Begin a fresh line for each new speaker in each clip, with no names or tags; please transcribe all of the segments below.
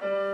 Thank you.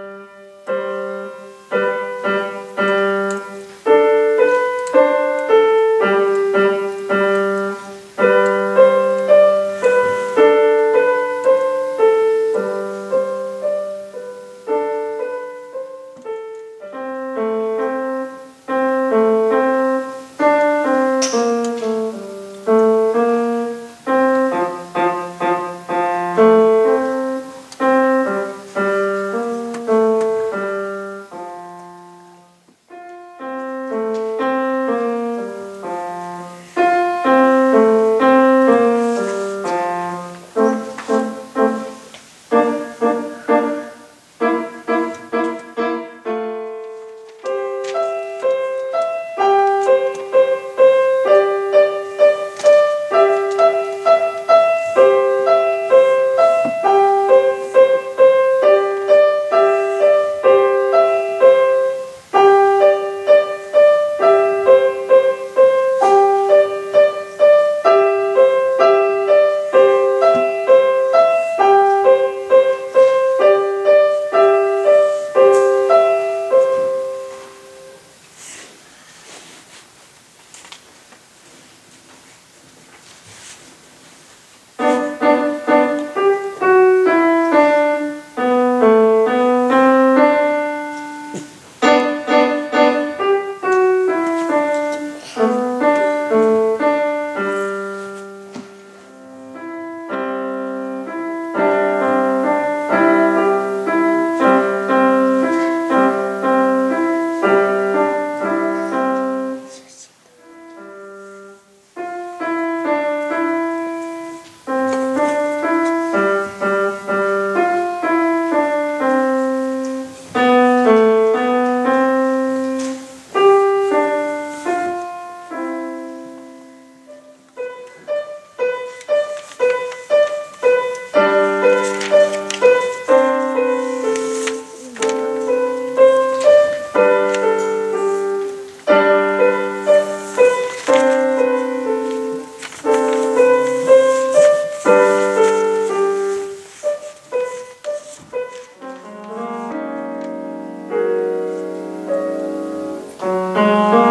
Música